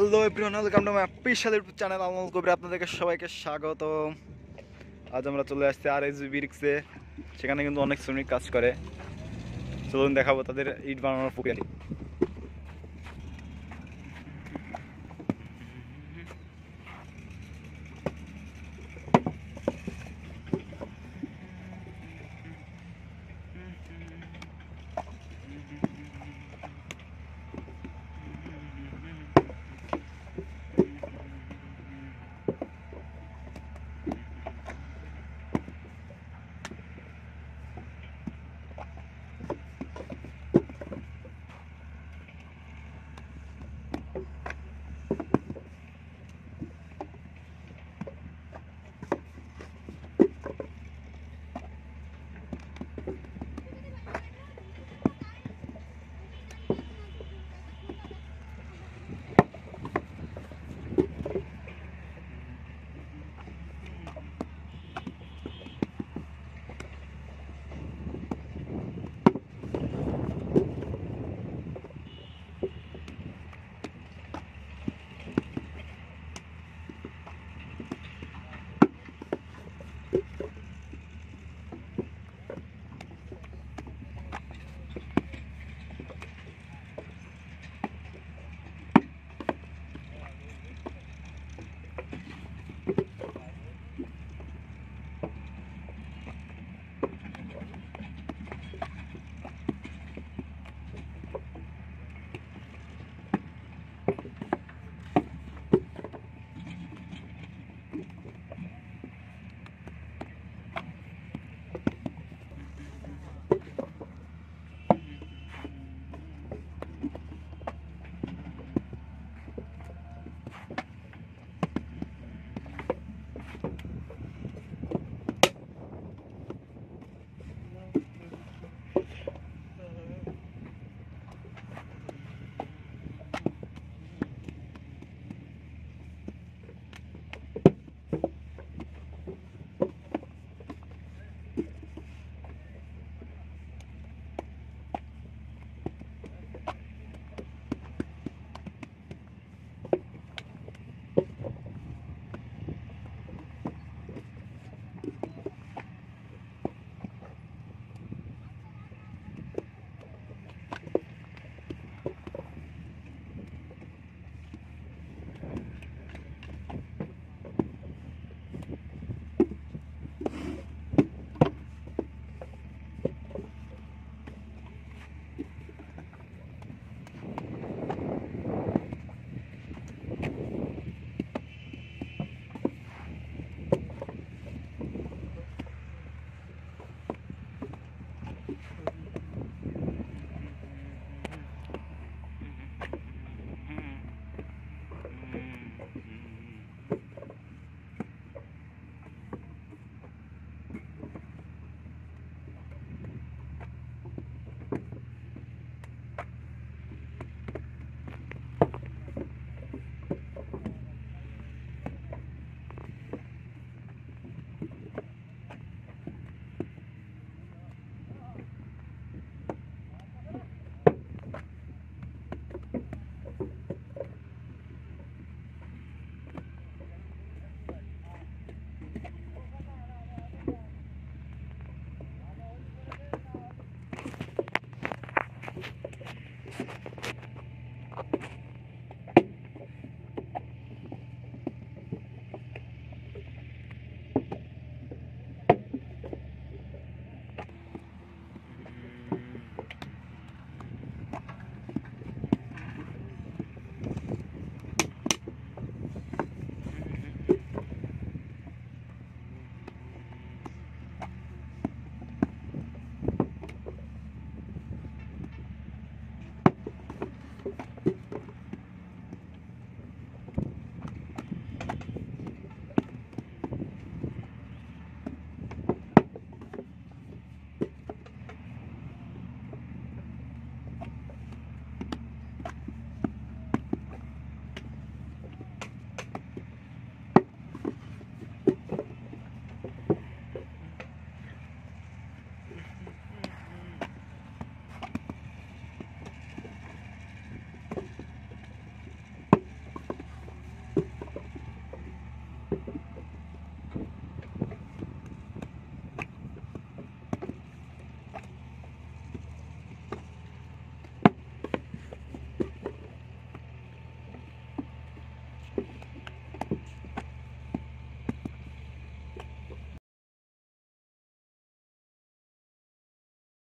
Hello everyone welcome to my official YouTube channel Amal Kabir আপনাদেরকে সবাইকে স্বাগত আজ আমরা চলে আসছি আর এস বিরিক্সে সেখানে কিন্তু অনেক শ্রমিক কাজ করে। চলুন দেখাবো তাদের ইট বানানোর প্রক্রিয়া